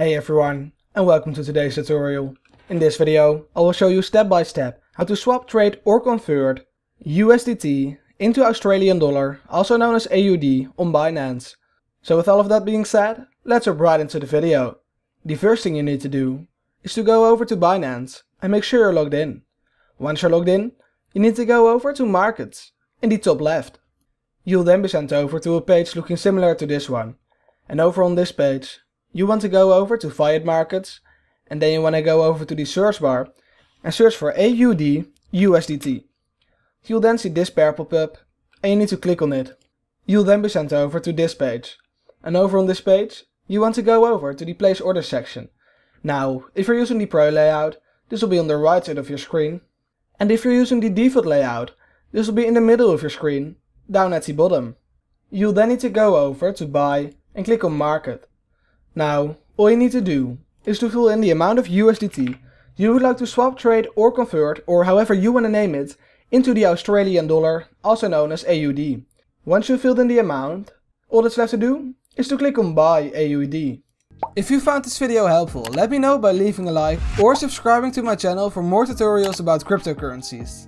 Hey everyone, and welcome to today's tutorial. In this video, I will show you step by step how to swap, trade or convert USDT into Australian dollar, also known as AUD, on Binance. So with all of that being said, let's jump right into the video. The first thing you need to do is to go over to Binance and make sure you're logged in. Once you're logged in, you need to go over to Markets in the top left. You'll then be sent over to a page looking similar to this one. And over on this page, you want to go over to Fiat Markets and then you want to go over to the search bar and search for AUD USDT. You'll then see this pair pop up and you need to click on it. You'll then be sent over to this page. And over on this page, you want to go over to the place order section. Now, if you're using the Pro layout, this will be on the right side of your screen. And if you're using the default layout, this will be in the middle of your screen, down at the bottom. You'll then need to go over to buy and click on market. Now, all you need to do is to fill in the amount of USDT you would like to swap, trade or convert, or however you want to name it, into the Australian dollar, also known as AUD. Once you've filled in the amount, all that's left to do is to click on buy AUD. If you found this video helpful, let me know by leaving a like or subscribing to my channel for more tutorials about cryptocurrencies.